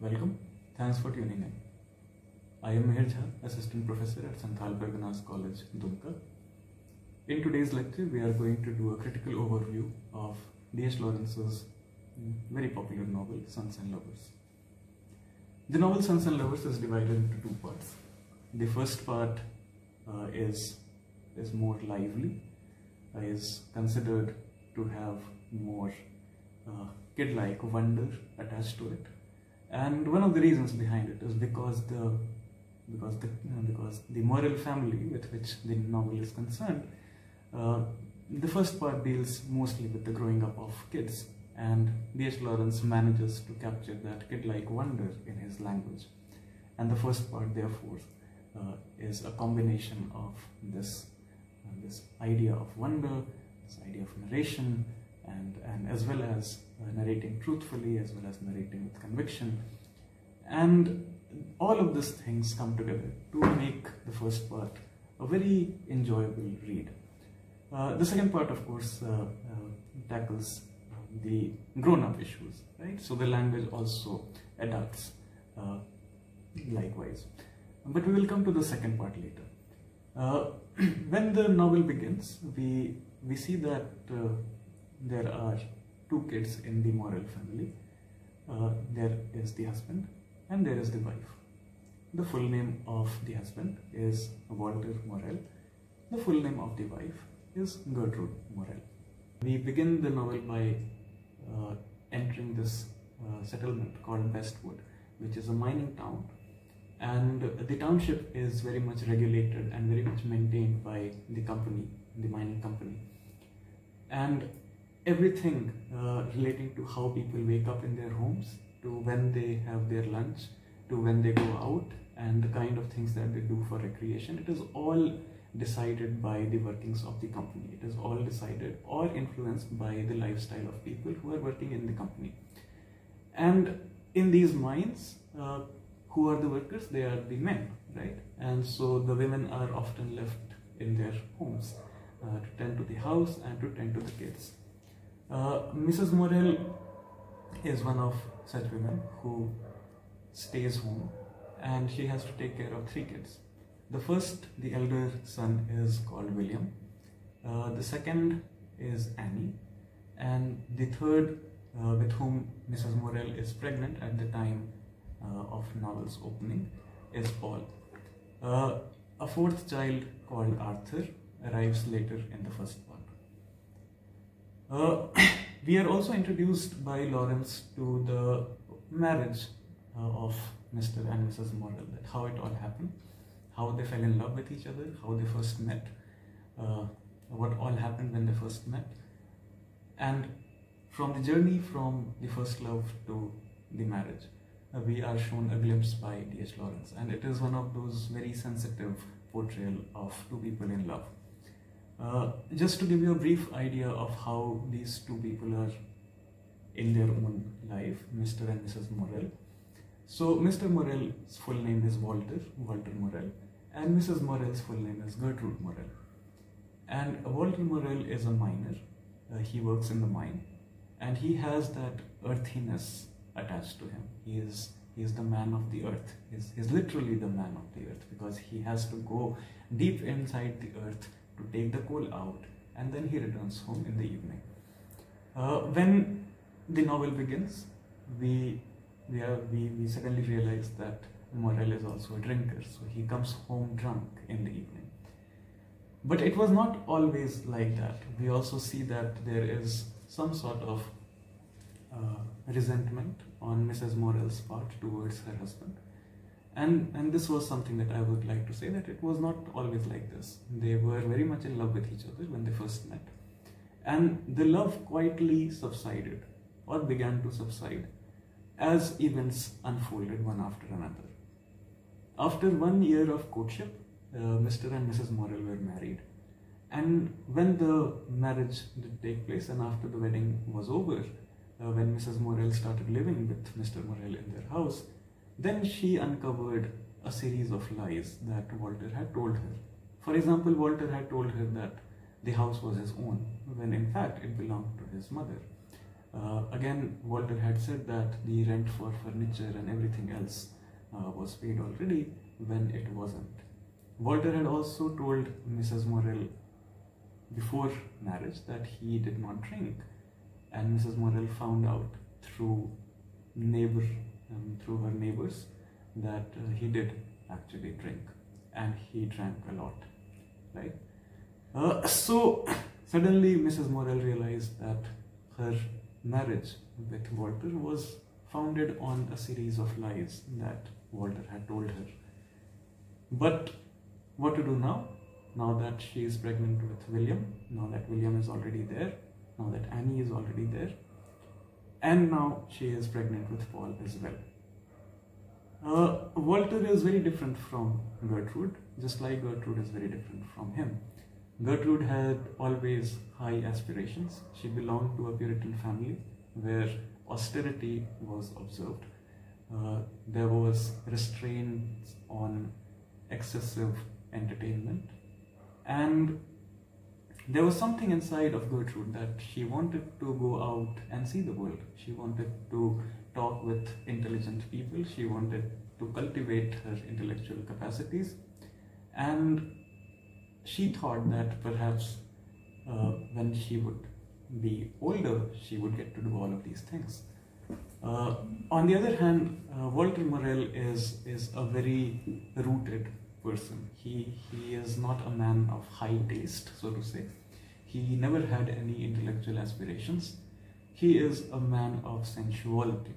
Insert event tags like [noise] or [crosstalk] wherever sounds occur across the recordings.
Welcome. Thanks for tuning in. I am Mihir Jha, Assistant Professor at Santhal Parganas College, Dumka. In today's lecture, we are going to do a critical overview of D.H. Lawrence's very popular novel, Sons and Lovers. The novel Sons and Lovers is divided into two parts. The first part uh, is, is more lively, uh, is considered to have more uh, kid-like wonder attached to it. And one of the reasons behind it is because the because the because the Morel family with which the novel is concerned, uh, the first part deals mostly with the growing up of kids, and D.H. Lawrence manages to capture that kid-like wonder in his language. And the first part, therefore, uh, is a combination of this uh, this idea of wonder, this idea of narration, and and as well as uh, narrating truthfully, as well as narrating with conviction, and all of these things come together to make the first part a very enjoyable read. Uh, the second part, of course, uh, uh, tackles the grown-up issues, right? So the language also adapts uh, likewise. But we will come to the second part later. Uh, [clears throat] when the novel begins, we we see that there are two kids in the Morel family. there is the husband and there is the wife. The full name of the husband is Walter Morel. The full name of the wife is Gertrude Morel. We begin the novel by uh, entering this uh, settlement called Bestwood, which is a mining town. And the township is very much regulated and very much maintained by the company, the mining company. And everything uh, relating to how people wake up in their homes, to when they have their lunch, to when they go out, and the kind of things that they do for recreation, it is all decided by the workings of the company. It is all decided or influenced by the lifestyle of people who are working in the company. And in these mines, uh, who are the workers? They are the men, right? And so the women are often left in their homes uh, to tend to the house and to tend to the kids. Uh, Mrs. Morel is one of such women who stays home and she has to take care of three kids. The first, the elder son, is called William. Uh, the second is Annie. And the third, uh, with whom Mrs. Morel is pregnant at the time uh, of novel's opening, is Paul. Uh, a fourth child called Arthur arrives later in the first. Uh, [coughs] we are also introduced by Lawrence to the marriage uh, of Mr. and Mrs. Morel, that how it all happened how they fell in love with each other, how they first met, uh, what all happened when they first met. And from the journey from the first love to the marriage, uh, we are shown a glimpse by D.H. Lawrence. And it is one of those very sensitive portrayal of two people in love. Uh, just to give you a brief idea of how these two people are in their own life, Mr. and Mrs. Morel. So Mr. Morel's full name is Walter, Walter Morel, and Mrs. Morel's full name is Gertrude Morel. And Walter Morel is a miner. Uh, he works in the mine, and he has that earthiness attached to him. He is he is the man of the earth. He's, he's literally the man of the earth because he has to go deep inside the earth to take the coal out, and then he returns home in the evening. Uh, when the novel begins, we we, are, we we suddenly realize that Morel is also a drinker, so he comes home drunk in the evening. But it was not always like that. We also see that there is some sort of uh, resentment on Mrs. Morel's part towards her husband. And, and this was something that I would like to say that it was not always like this. They were very much in love with each other when they first met. And the love quietly subsided or began to subside as events unfolded one after another. After one year of courtship, uh, Mr. and Mrs. Morel were married. And when the marriage did take place and after the wedding was over, uh, when Mrs. Morel started living with Mr. Morel in their house, then she uncovered a series of lies that Walter had told her. For example, Walter had told her that the house was his own, when in fact it belonged to his mother. Uh, again, Walter had said that the rent for furniture and everything else uh, was paid already when it wasn't. Walter had also told Mrs. Morel before marriage that he did not drink, and Mrs. Morel found out through neighbor, um, through her neighbors, that uh, he did actually drink, and he drank a lot, right? Uh, so suddenly, Mrs. Morel realized that her marriage with Walter was founded on a series of lies that Walter had told her. But what to do now? Now that she is pregnant with William, now that William is already there, now that Annie is already there, and now she is pregnant with Paul as well. Uh, Walter is very different from Gertrude, just like Gertrude is very different from him. Gertrude had always high aspirations. She belonged to a Puritan family where austerity was observed. Uh, there was restraint on excessive entertainment. And there was something inside of Gertrude that she wanted to go out and see the world. She wanted to talk with intelligent people. She wanted to cultivate her intellectual capacities. And she thought that perhaps uh, when she would be older, she would get to do all of these things. Uh, on the other hand, uh, Walter Morel is, is a very rooted person. He, he is not a man of high taste, so to say. He never had any intellectual aspirations. He is a man of sensuality,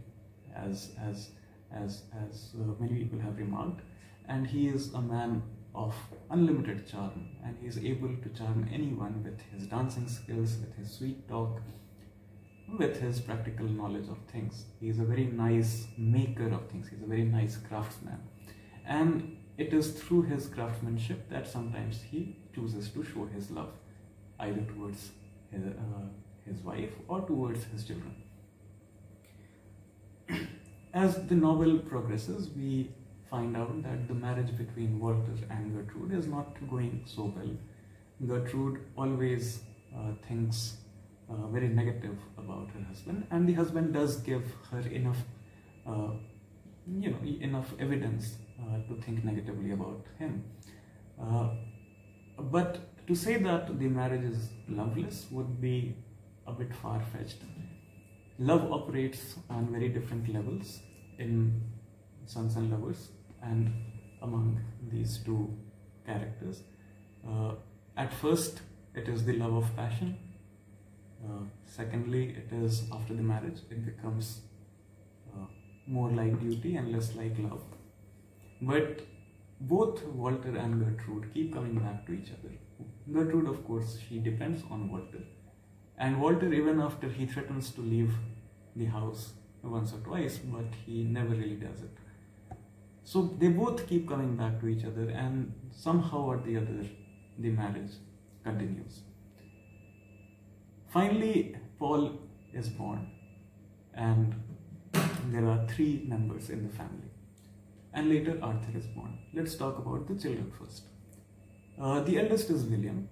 as, as, as, as uh, many people have remarked. And he is a man of unlimited charm, and he is able to charm anyone with his dancing skills, with his sweet talk, with his practical knowledge of things. He is a very nice maker of things, he's a very nice craftsman. And it is through his craftsmanship that sometimes he chooses to show his love, either towards his, uh, his wife or towards his children. [clears throat] As the novel progresses, we find out that the marriage between Walter and Gertrude is not going so well. Gertrude always uh, thinks uh, very negative about her husband, and the husband does give her enough, uh, you know, enough evidence to think negatively about him. Uh, but to say that the marriage is loveless would be a bit far fetched. Love operates on very different levels in Sons and Lovers and among these two characters. Uh, at first, it is the love of passion, uh, secondly, it is after the marriage, it becomes uh, more like duty and less like love. But both Walter and Gertrude keep coming back to each other. Gertrude, of course, she depends on Walter. And Walter, even after he threatens to leave the house once or twice, but he never really does it. So they both keep coming back to each other, and somehow or the other, the marriage continues. Finally, Paul is born, and there are three members in the family. And later, Arthur is born. Let's talk about the children first. Uh, the eldest is William,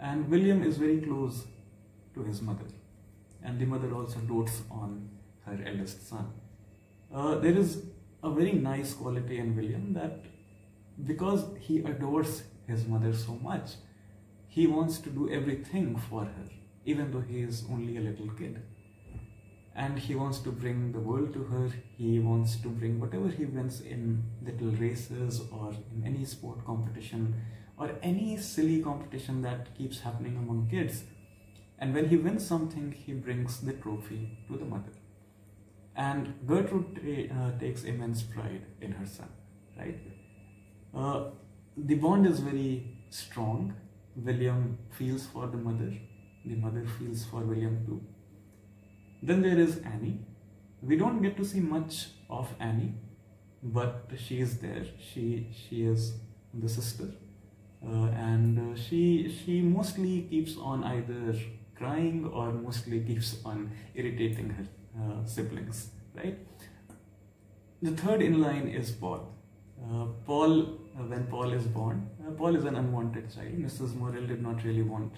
and William is very close to his mother, and the mother also dotes on her eldest son. Uh, there is a very nice quality in William that because he adores his mother so much, he wants to do everything for her even though he is only a little kid. And he wants to bring the world to her, he wants to bring whatever he wins in little races or in any sport competition or any silly competition that keeps happening among kids. And when he wins something, he brings the trophy to the mother. And Gertrude uh, takes immense pride in her son, right? Uh, the bond is very strong. William feels for the mother the mother feels for William too. Then there is Annie. We don't get to see much of Annie, but she is there. She she is the sister, uh, and uh, she she mostly keeps on either crying or mostly keeps on irritating her uh, siblings. Right. The third in line is Paul. Uh, Paul, when Paul is born, uh, Paul is an unwanted child. Mrs. Morel did not really want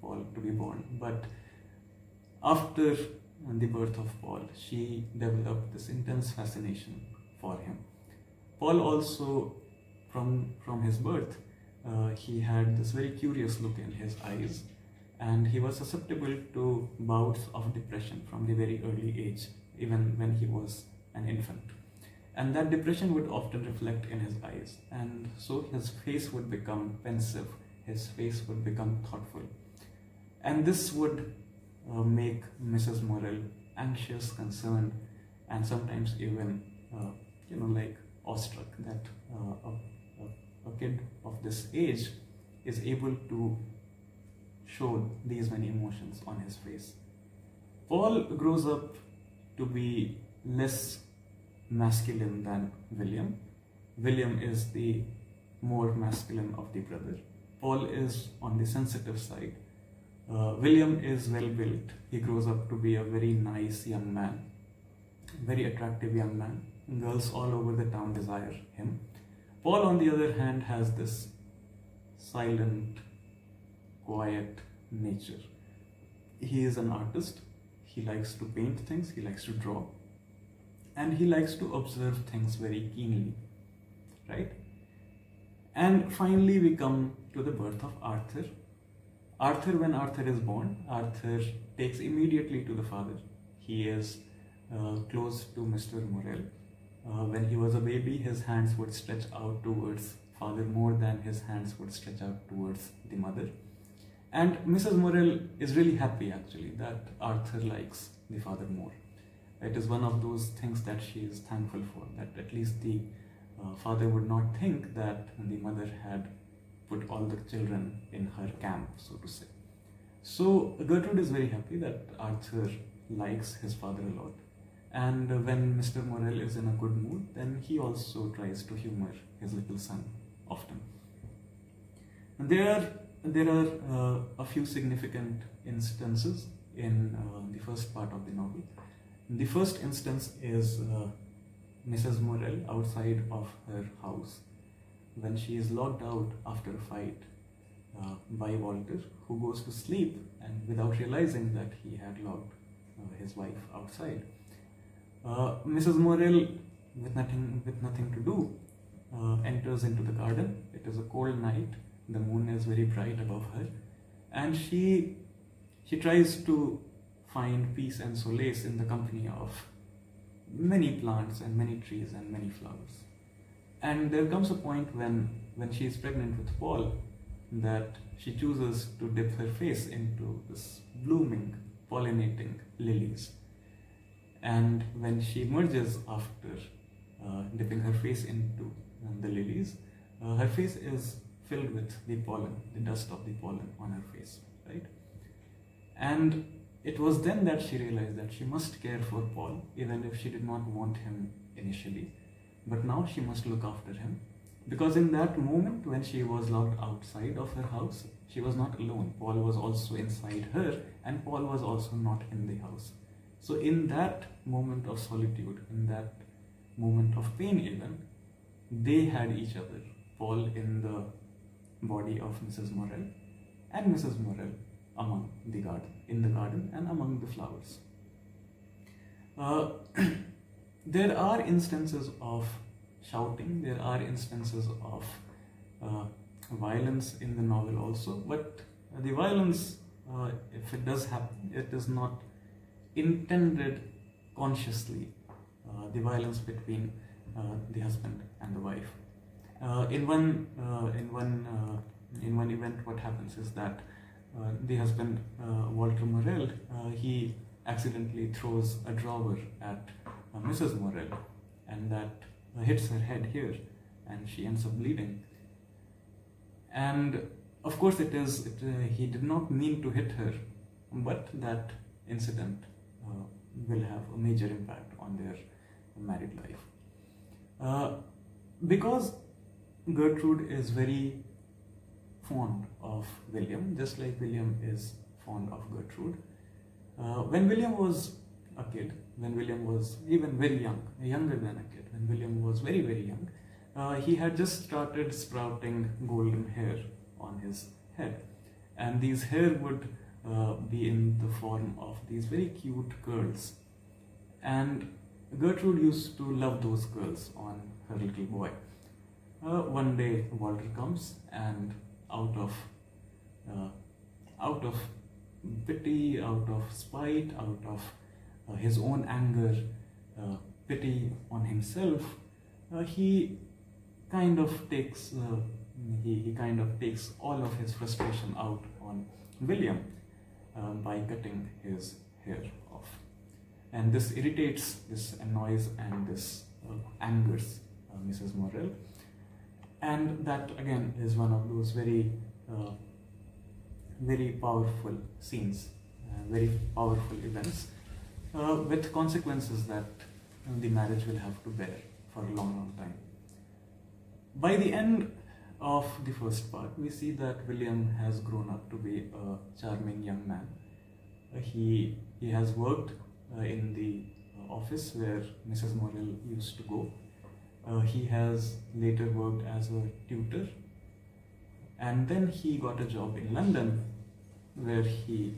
Paul to be born. But after the birth of Paul, she developed this intense fascination for him. Paul also, from, from his birth, uh, he had this very curious look in his eyes and he was susceptible to bouts of depression from the very early age, even when he was an infant. And that depression would often reflect in his eyes, and so his face would become pensive, his face would become thoughtful. And this would uh, make Mrs. Morel anxious, concerned, and sometimes even, uh, you know, like awestruck that uh, a, a, kid of this age is able to show these many emotions on his face. Paul grows up to be less masculine than William. William is the more masculine of the brother. Paul is on the sensitive side. Uh, William is well built. He grows up to be a very nice young man, very attractive young man. Girls all over the town desire him. Paul, on the other hand, has this silent, quiet nature. He is an artist. He likes to paint things, he likes to draw, and he likes to observe things very keenly, right? And finally, we come to the birth of Arthur. Arthur, when Arthur is born, Arthur takes immediately to the father. He is uh, close to Mr. Morel. Uh, when he was a baby, his hands would stretch out towards father more than his hands would stretch out towards the mother. And Mrs. Morel is really happy actually that Arthur likes the father more. It is one of those things that she is thankful for, that at least the uh, father would not think that the mother had put all the children in her camp, so to say. So Gertrude is very happy that Arthur likes his father a lot. And when Mr. Morel is in a good mood, then he also tries to humor his little son often. There there are uh, a few significant instances in uh, the first part of the novel. The first instance is uh, Mrs. Morel outside of her house when she is locked out after a fight uh, by Walter, who goes to sleep and without realizing that he had locked uh, his wife outside. Uh, Mrs. Morel, with nothing with nothing to do, enters into the garden. It is a cold night the moon is very bright above her and she she tries to find peace and solace in the company of many plants and many trees and many flowers and there comes a point when when she is pregnant with paul that she chooses to dip her face into this blooming pollinating lilies and when she emerges after uh, dipping her face into uh, the lilies uh, her face is filled with the pollen, the dust of the pollen on her face, right? And it was then that she realized that she must care for Paul, even if she did not want him initially. But now she must look after him. Because in that moment when she was locked outside of her house, she was not alone. Paul was also inside her, and Paul was also not in the house. So, in that moment of solitude, in that moment of pain, even, they had each other. Paul in the body of Mrs. Morel and Mrs. Morel among the garden, in the garden and among the flowers. Uh, [clears throat] there are instances of shouting, there are instances of uh, violence in the novel also, but the violence, uh, if it does happen, it is not intended consciously, uh, the violence between uh, the husband and the wife. Uh, in one uh, in one in one event, what happens is that the husband Walter Morel he accidentally throws a drawer at Mrs. Morel, and that hits her head here, and she ends up bleeding. And of course, it is it, he did not mean to hit her, but that incident uh, will have a major impact on their married life. Uh, because Gertrude is very fond of William, just like William is fond of Gertrude. Uh, when William was a kid, when William was even very young, younger than a kid, when William was very, very young, uh, he had just started sprouting golden hair on his head. And these hair would uh, be in the form of these very cute girls. And Gertrude used to love those girls on her little boy. Uh, one day Walter comes and out of uh, out of pity, out of spite, out of his own anger, uh, pity on himself, uh, he kind of takes uh, he, he kind of takes all of his frustration out on William by cutting his hair off. And this irritates, this annoys, and this uh, angers uh, Mrs. Morel. And that again is one of those very, uh, very powerful scenes, uh, very powerful events uh, with consequences that the marriage will have to bear for a long, long time. By the end of the first part, we see that William has grown up to be a charming young man. Uh, he, he has worked uh, in the office where Mrs. Morel used to go. Uh, he has later worked as a tutor and then he got a job in London where he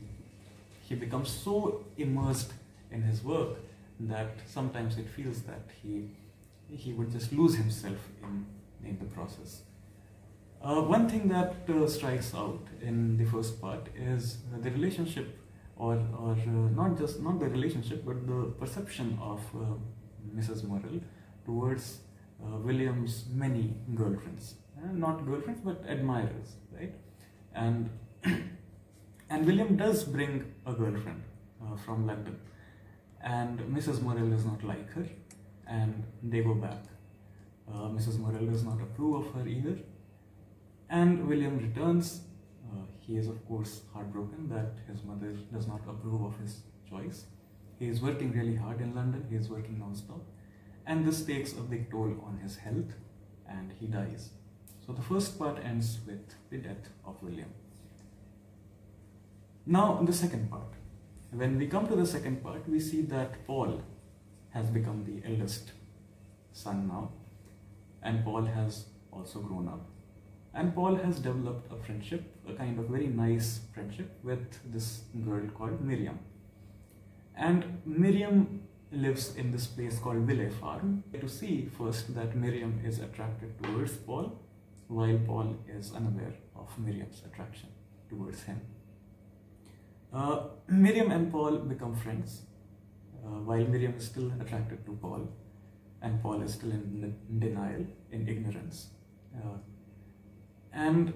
he becomes so immersed in his work that sometimes it feels that he he would just lose himself in in the process. Uh, one thing that uh, strikes out in the first part is the relationship, or, or uh, not just not the relationship, but the perception of uh, Mrs. Morel towards uh, William's many girlfriends, uh, not girlfriends but admirers, right? And [coughs] and William does bring a girlfriend from London, and Mrs. Morel does not like her, and they go back. Mrs. Morel does not approve of her either and William returns. Uh, he is, of course, heartbroken that his mother does not approve of his choice. He is working really hard in London, he is working non-stop, and this takes a big toll on his health and he dies. So the first part ends with the death of William. Now, the second part. When we come to the second part, we see that Paul has become the eldest son now, and Paul has also grown up. And Paul has developed a friendship, a kind of very nice friendship with this girl called Miriam. And Miriam lives in this place called Willey Farm. To see first that Miriam is attracted towards Paul, while Paul is unaware of Miriam's attraction towards him. Uh, Miriam and Paul become friends, uh, while Miriam is still attracted to Paul, and Paul is still in denial, in ignorance. Uh, and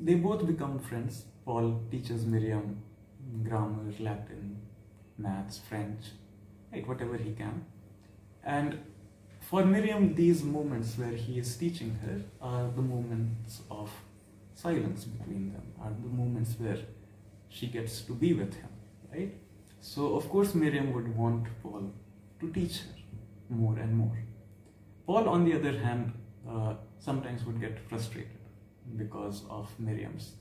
they both become friends. Paul teaches Miriam grammar, Latin, maths, French, right, whatever he can. And for Miriam, these moments where he is teaching her are the moments of silence between them, are the moments where she gets to be with him, right? So, of course, Miriam would want Paul to teach her more and more. Paul, on the other hand, uh, sometimes would get frustrated because of Miriam's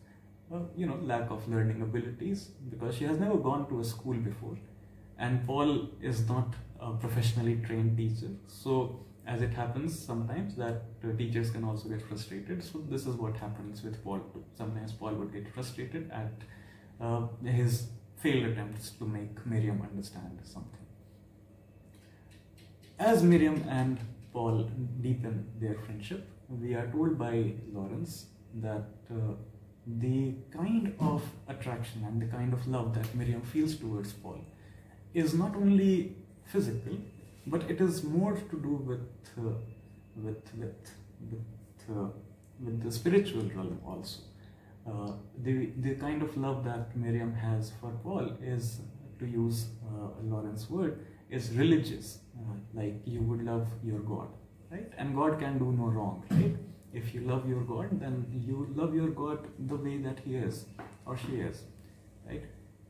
uh, you know lack of learning abilities because she has never gone to a school before and Paul is not a professionally trained teacher so as it happens sometimes that uh, teachers can also get frustrated so this is what happens with Paul too sometimes Paul would get frustrated at uh, his failed attempts to make Miriam understand something as Miriam and Paul deepen their friendship we are told by Lawrence that uh, the kind of attraction and the kind of love that Miriam feels towards Paul is not only physical, but it is more to do with uh, with with with, uh, with the spiritual realm also. Uh, the the kind of love that Miriam has for Paul is, to use uh, word, is religious. Uh, like you would love your God, right? And God can do no wrong, right? if you love your God, then you love your God the way that he is or she is, right?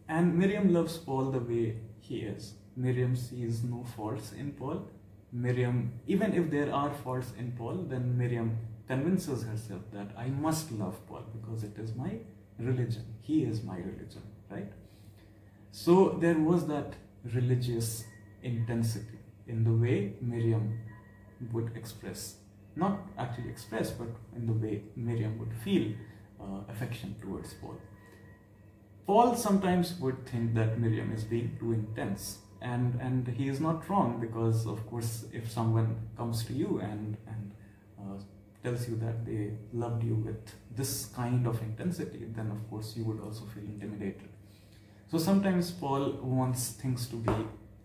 And Miriam loves Paul the way he is. Miriam sees no faults in Paul. Miriam, even if there are faults in Paul, then Miriam convinces herself that I must love Paul because it is my religion. He is my religion, right? So there was that religious intensity in the way Miriam would express not actually express, but in the way Miriam would feel uh, affection towards Paul. Paul sometimes would think that Miriam is being too intense, and and he is not wrong because of course if someone comes to you and and uh, tells you that they loved you with this kind of intensity, then of course you would also feel intimidated. So sometimes Paul wants things to be,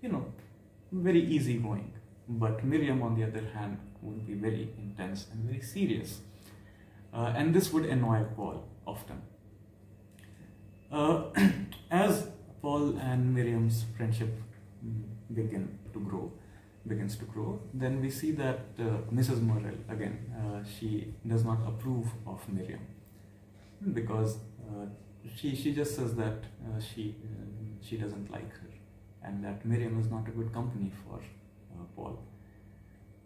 you know, very easygoing, but Miriam, on the other hand, would be very intense and very serious. Uh, and this would annoy Paul often. Uh, [clears throat] as Paul and Miriam's friendship begin to grow, begins to grow, then we see that uh, Mrs. Morel, again, uh, she does not approve of Miriam because uh, she, she just says that uh, she, she doesn't like her and that Miriam is not a good company for Paul.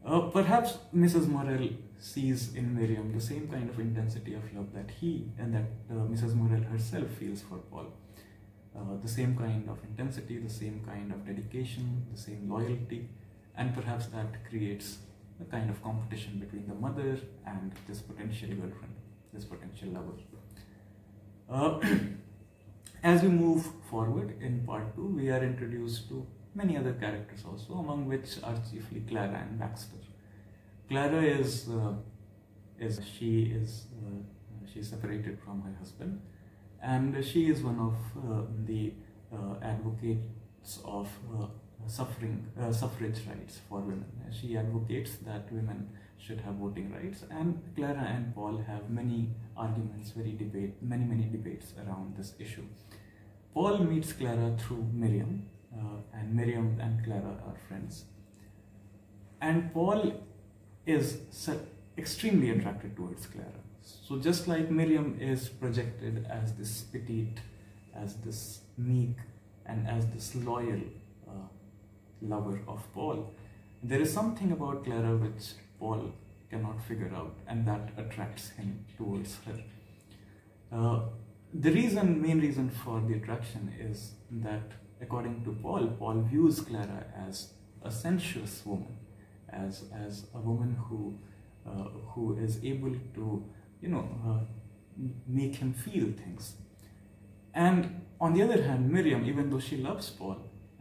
Uh, perhaps Mrs. Morel sees in Miriam the same kind of intensity of love that he and that uh, Mrs. Morel herself feels for Paul. Uh, the same kind of intensity, the same kind of dedication, the same loyalty, and perhaps that creates a kind of competition between the mother and this potential girlfriend, this potential lover. Uh, [clears throat] as we move forward in part 2, we are introduced to many other characters also, among which are chiefly Clara and Baxter. Clara is, uh, is she is uh, she is separated from her husband, and she is one of uh, the uh, advocates of uh, suffering uh, suffrage rights for women. She advocates that women should have voting rights, and Clara and Paul have many arguments, very debate, many many debates around this issue. Paul meets Clara through Miriam, uh, and Miriam and Clara are friends. And Paul is extremely attracted towards Clara. So just like Miriam is projected as this petite, as this meek, and as this loyal lover of Paul, there is something about Clara which Paul cannot figure out, and that attracts him towards her. Uh, the reason, main reason for the attraction is that according to Paul, Paul views Clara as a sensuous woman, as, as a woman who, uh, who is able to, you know, uh, make him feel things. And on the other hand, Miriam, even though she loves Paul,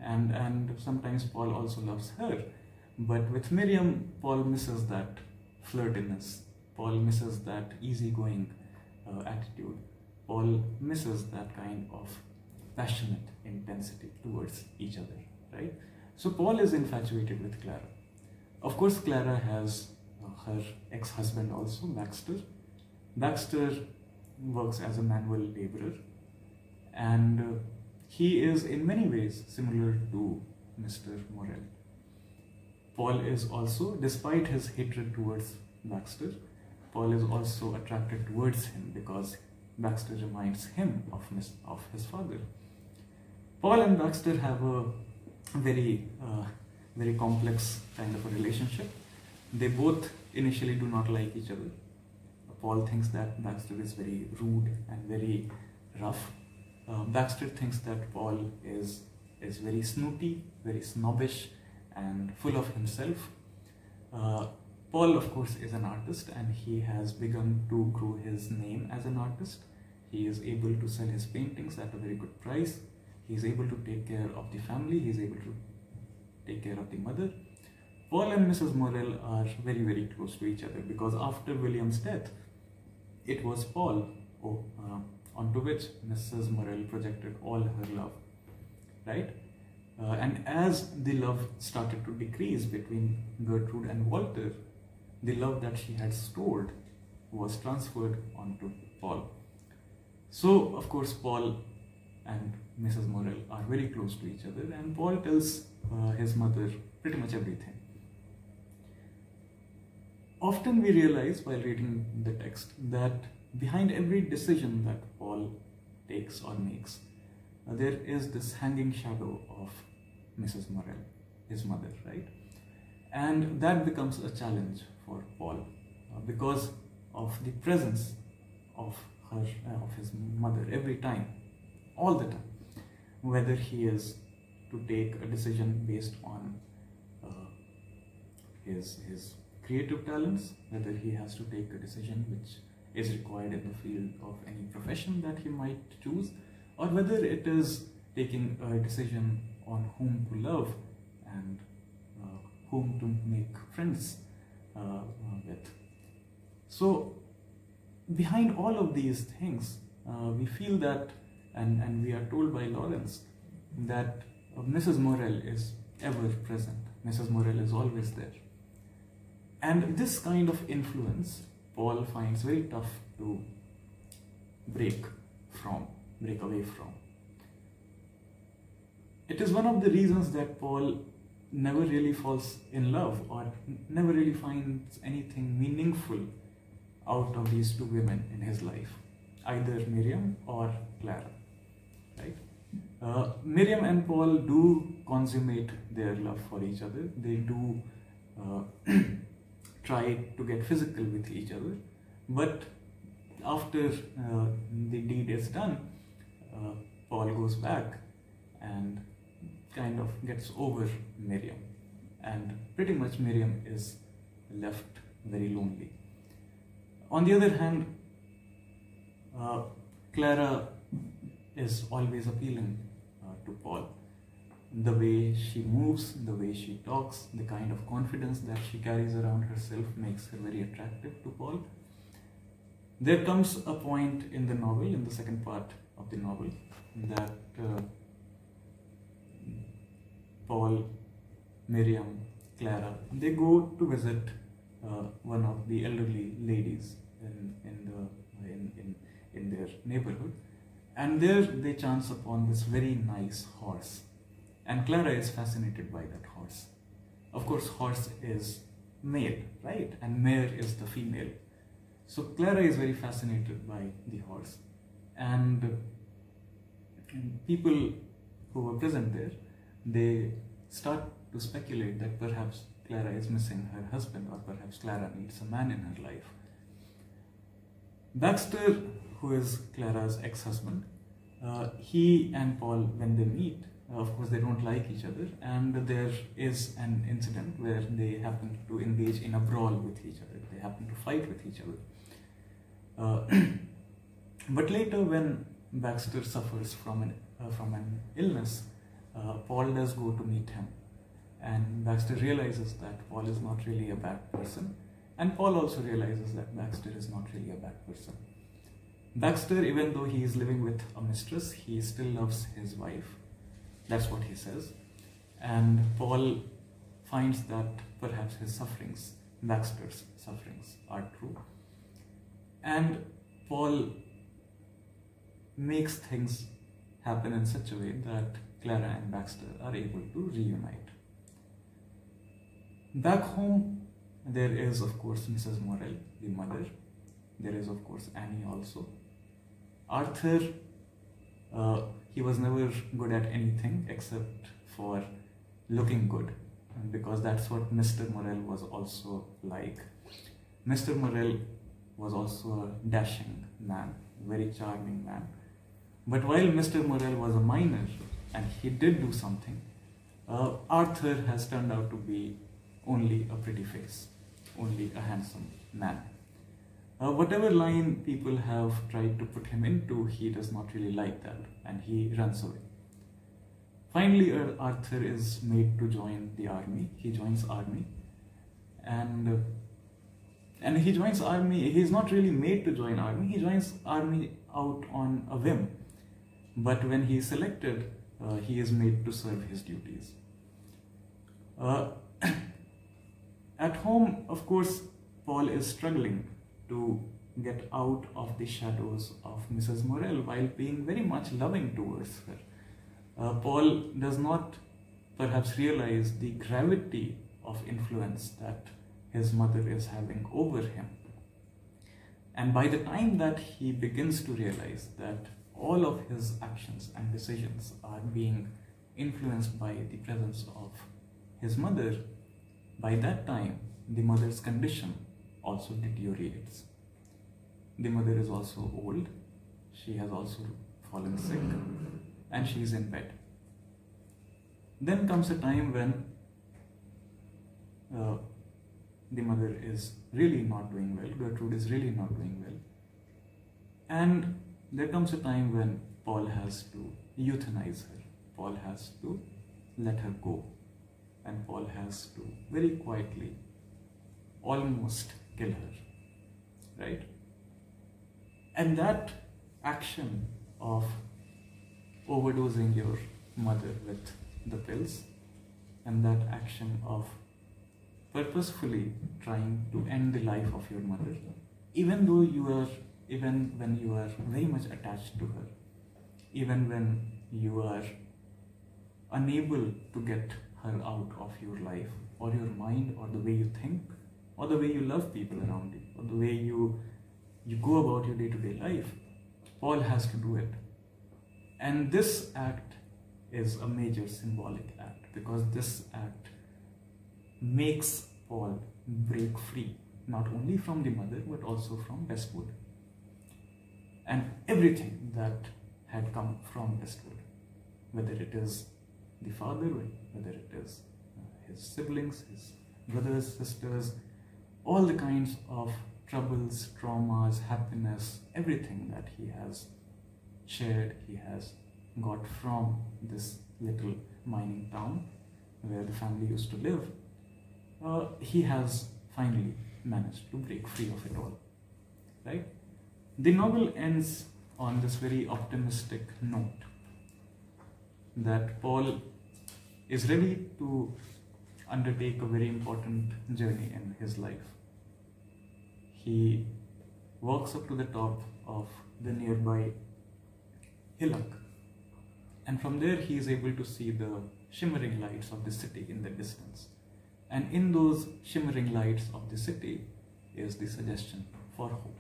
and, and sometimes Paul also loves her, but with Miriam, Paul misses that flirtiness. Paul misses that easygoing uh, attitude. Paul misses that kind of passionate intensity towards each other, right? So Paul is infatuated with Clara. Of course, Clara has uh, her ex-husband also, Baxter. Baxter works as a manual laborer and uh, he is in many ways similar to Mr. Morel. Paul is also, despite his hatred towards Baxter, Paul is also attracted towards him because Baxter reminds him of, of his father. Paul and Baxter have a very, uh, very complex kind of a relationship. They both initially do not like each other. Paul thinks that Baxter is very rude and very rough. Uh, Baxter thinks that Paul is, is very snooty, very snobbish, and full of himself. Uh, Paul, of course, is an artist and he has begun to grow his name as an artist. He is able to sell his paintings at a very good price He is able to take care of the family, He is able to take care of the mother. Paul and Mrs. Morel are very, very close to each other because after William's death, it was Paul oh, uh, onto which Mrs. Morel projected all her love, right? Uh, and as the love started to decrease between Gertrude and Walter, the love that she had stored was transferred onto Paul. So, of course, Paul and Mrs. Morel are very close to each other, and Paul tells uh, his mother pretty much everything. Often we realize while reading the text that behind every decision that Paul takes or makes, there is this hanging shadow of Mrs. Morel, his mother, right? And that becomes a challenge for Paul uh, because of the presence of her, uh, of his mother every time, all the time whether he is to take a decision based on uh, his, his creative talents, whether he has to take a decision which is required in the field of any profession that he might choose, or whether it is taking a decision on whom to love and uh, whom to make friends uh, with. So, behind all of these things, uh, we feel that, and, and we are told by Lawrence, that Mrs. Morel is ever present. Mrs. Morel is always there. And this kind of influence, Paul finds very tough to break from, break away from. It is one of the reasons that Paul never really falls in love or never really finds anything meaningful out of these two women in his life, either Miriam or Clara. Right? Uh, Miriam and Paul do consummate their love for each other. They do uh, [clears throat] try to get physical with each other, but after uh, the deed is done, uh, Paul goes back and kind of gets over Miriam, and pretty much Miriam is left very lonely. On the other hand, uh, Clara is always appealing uh, to Paul. The way she moves, the way she talks, the kind of confidence that she carries around herself makes her very attractive to Paul. There comes a point in the novel, in the second part of the novel, that uh, Paul, Miriam, Clara, they go to visit uh, one of the elderly ladies in, in, the, in, in, in their neighborhood. And there they chance upon this very nice horse. And Clara is fascinated by that horse. Of course, horse is male, right? And mare is the female. So Clara is very fascinated by the horse. And people who were present there, they start to speculate that perhaps Clara is missing her husband or perhaps Clara needs a man in her life. Baxter, who is Clara's ex-husband, uh, he and Paul, when they meet, of course they don't like each other and there is an incident where they happen to engage in a brawl with each other. They happen to fight with each other. Uh, [clears throat] but later when Baxter suffers from an, uh, from an illness, uh, Paul does go to meet him and Baxter realizes that Paul is not really a bad person and Paul also realizes that Baxter is not really a bad person. Baxter, even though he is living with a mistress, he still loves his wife. That's what he says. And Paul finds that perhaps his sufferings, Baxter's sufferings, are true. And Paul makes things happen in such a way that Clara and Baxter are able to reunite. Back home, there is, of course, Mrs. Morel, the mother. There is, of course, Annie also. Arthur, uh, he was never good at anything except for looking good, because that's what Mr. Morel was also like. Mr. Morel was also a dashing man, very charming man. But while Mr. Morel was a miner and he did do something, uh, Arthur has turned out to be only a pretty face, only a handsome man. Uh, whatever line people have tried to put him into, he does not really like that and he runs away. Finally, uh, Arthur is made to join the army. He joins army and uh, and he joins army. He's not really made to join army. He joins army out on a whim. But when he is selected, uh, he is made to serve his duties. Uh, [coughs] at home, of course, Paul is struggling to get out of the shadows of Mrs. Morel while being very much loving towards her. Uh, Paul does not perhaps realize the gravity of influence that his mother is having over him. And by the time that he begins to realize that all of his actions and decisions are being influenced by the presence of his mother, by that time the mother's condition also deteriorates. The mother is also old, she has also fallen sick, and she is in bed. Then comes a time when uh, the mother is really not doing well, Gertrude is really not doing well. And there comes a time when Paul has to euthanize her. Paul has to let her go. And Paul has to very quietly almost kill her. Right? And that action of overdosing your mother with the pills and that action of purposefully trying to end the life of your mother even though you are even when you are very much attached to her even when you are unable to get her out of your life or your mind or the way you think or the way you love people around you. Or the way you you go about your day-to-day life paul has to do it. And this act is a major symbolic act because this act makes Paul break free not only from the mother but also from Bestwood. And everything that had come from Bestwood, whether it is the father, whether it is uh, his siblings, his brothers, sisters, all the kinds of troubles, traumas, happiness, everything that he has shared, he has got from this little mining town where the family used to live, uh, he has finally managed to break free of it all. Right? The novel ends on this very optimistic note that Paul is ready to undertake a very important journey in his life. He walks up to the top of the nearby hillock and from there he is able to see the shimmering lights of the city in the distance. And in those shimmering lights of the city is the suggestion for hope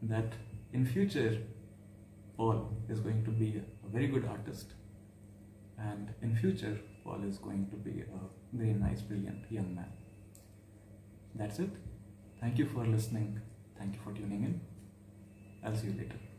that in future Paul is going to be a very good artist and in future Paul is going to be a very nice brilliant young man. That's it. Thank you for listening. Thank you for tuning in. I'll see you later.